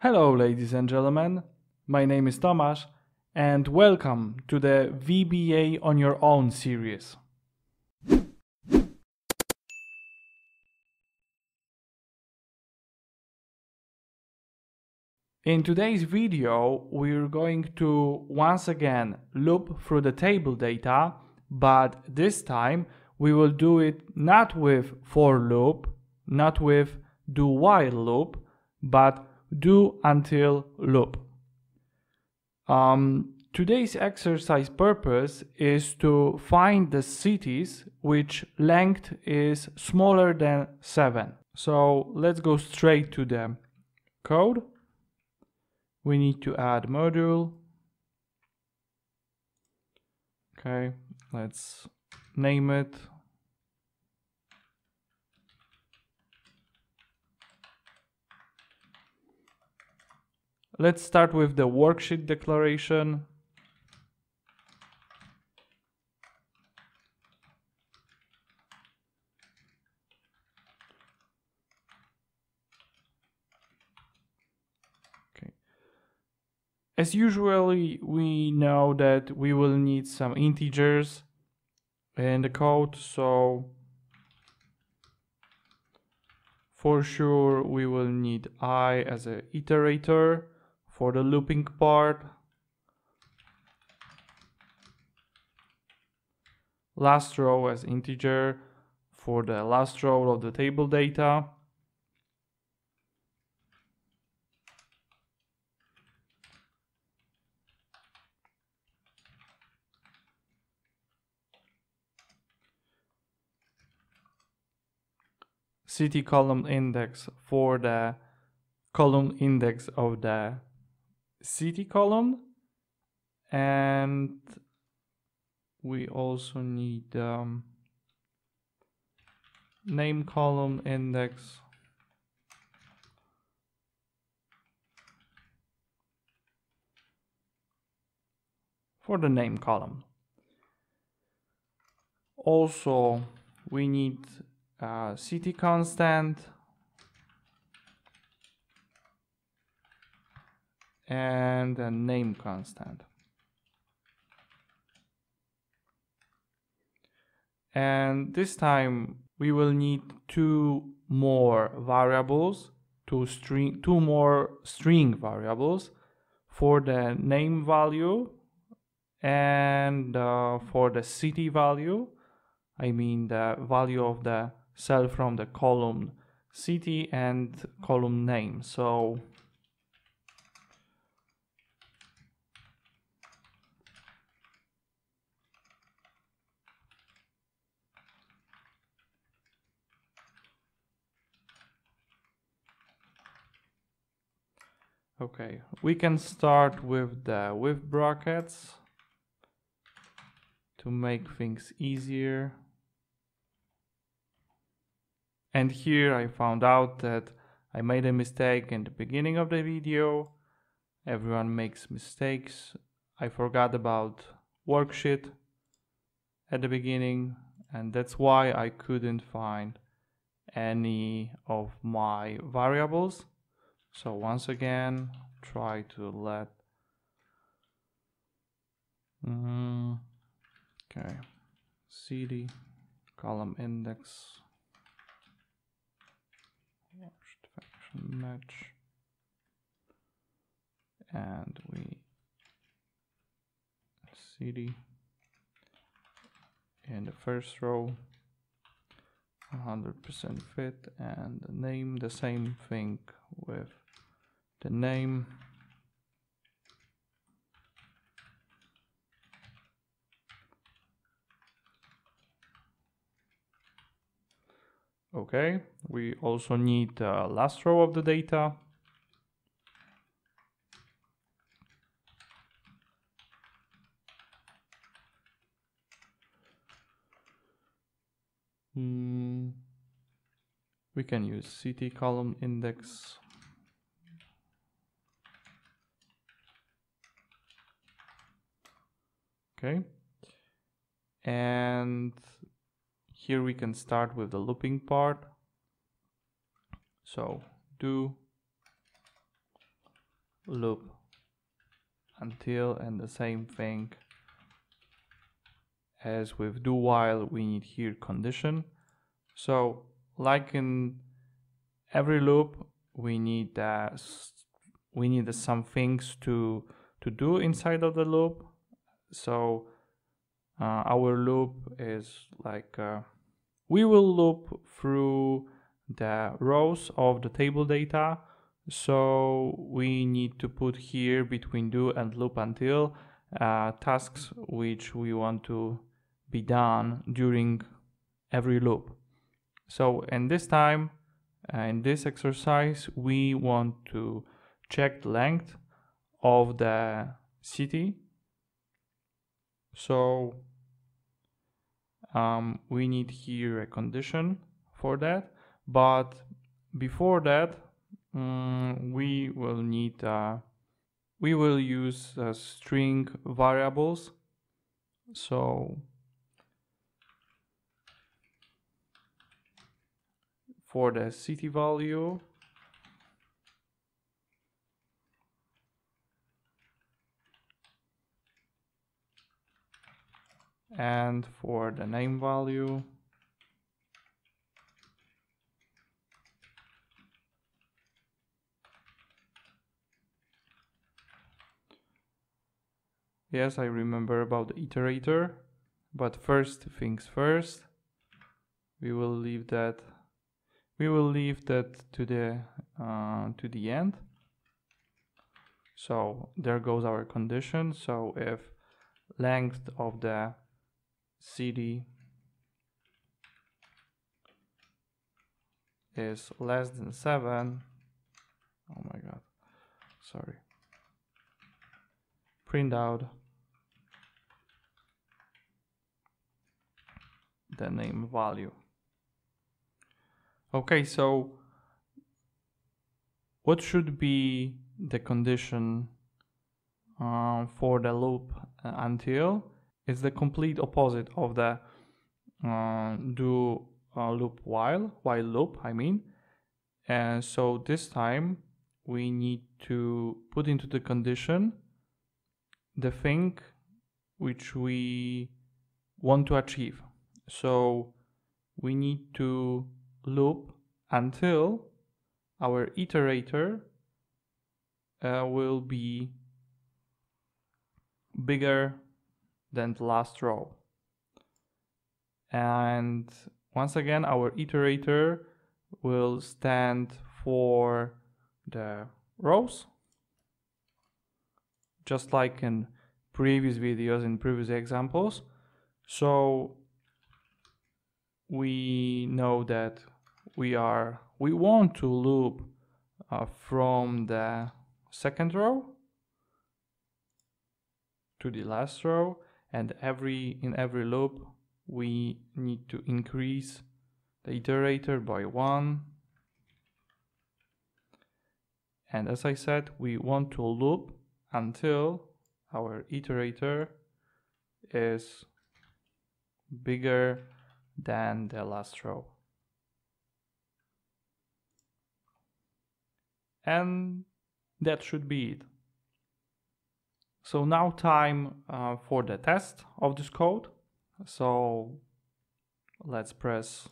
Hello, ladies and gentlemen. My name is Tomasz, and welcome to the VBA on Your Own series. In today's video, we're going to once again loop through the table data, but this time we will do it not with for loop, not with do while loop, but do until loop. Um, today's exercise purpose is to find the cities which length is smaller than 7. So let's go straight to the code. We need to add module. Okay, let's name it Let's start with the worksheet declaration. Okay. As usually, we know that we will need some integers in the code, so for sure we will need i as an iterator for the looping part. Last row as integer for the last row of the table data. city column index for the column index of the city column and we also need um, name column index. For the name column. Also we need a city constant and a name constant. And this time we will need two more variables, two string, two more string variables for the name value and uh, for the city value. I mean the value of the cell from the column city and column name. So Okay, we can start with the with brackets to make things easier. And here I found out that I made a mistake in the beginning of the video. Everyone makes mistakes. I forgot about worksheet at the beginning and that's why I couldn't find any of my variables. So once again, try to let, mm, okay, cd column index match and we cd in the first row 100% fit and name the same thing with the name Okay, we also need the last row of the data. Mm, we can use city column index. Okay. And here we can start with the looping part. So do loop until and the same thing as with do while we need here condition. So like in every loop we need uh, we need some things to to do inside of the loop. So uh, our loop is like uh, we will loop through the rows of the table data. So we need to put here between do and loop until uh, tasks which we want to be done during every loop so in this time uh, in this exercise we want to check the length of the city so um, we need here a condition for that but before that um, we will need uh, we will use uh, string variables. So for the city value. And for the name value. Yes I remember about the iterator but first things first we will leave that we will leave that to the uh, to the end. So there goes our condition. So if length of the cd is less than 7 oh my god sorry print out the name value okay so what should be the condition uh, for the loop uh, until is the complete opposite of the uh, do uh, loop while while loop I mean. And so this time we need to put into the condition the thing which we want to achieve. So we need to loop until our iterator uh, will be bigger than the last row. And once again, our iterator will stand for the rows, just like in previous videos, in previous examples. So we know that we are we want to loop uh, from the second row to the last row and every in every loop we need to increase the iterator by one. And as I said we want to loop until our iterator is bigger than the last row and that should be it so now time uh, for the test of this code. So let's press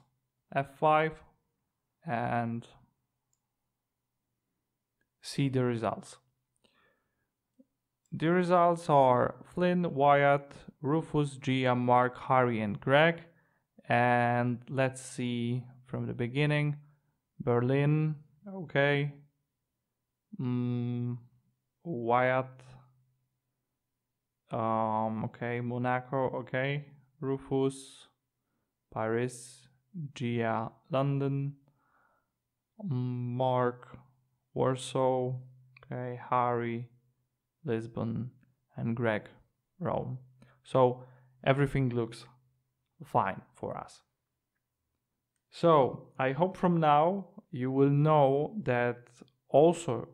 F5 and see the results. The results are Flynn, Wyatt, Rufus, Gia, Mark, Harry, and Greg. And let's see from the beginning. Berlin, okay. Mm, Wyatt, um, okay, Monaco, okay, Rufus, Paris, Gia, London, Mark, Warsaw, okay, Harry, Lisbon, and Greg, Rome. So everything looks fine for us. So I hope from now you will know that also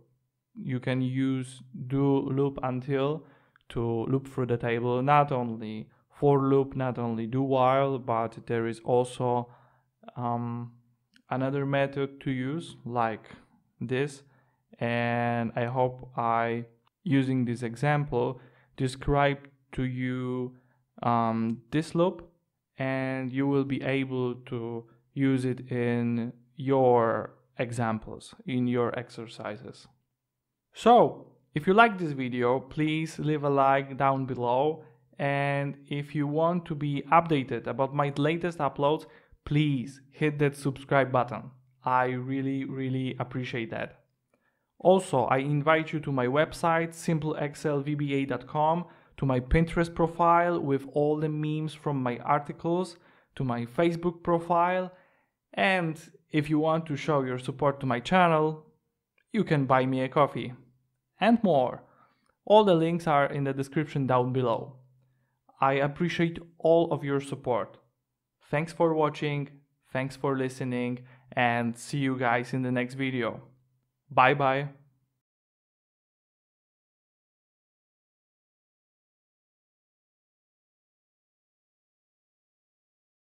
you can use do loop until to loop through the table not only for loop not only do while but there is also um, another method to use like this and I hope I using this example describe to you um, this loop and you will be able to use it in your examples, in your exercises. So, if you like this video, please leave a like down below and if you want to be updated about my latest uploads, please hit that subscribe button. I really, really appreciate that. Also, I invite you to my website, simpleexcelvba.com, to my Pinterest profile with all the memes from my articles, to my Facebook profile, and if you want to show your support to my channel, you can buy me a coffee. And more. All the links are in the description down below. I appreciate all of your support. Thanks for watching, thanks for listening, and see you guys in the next video. Bye bye.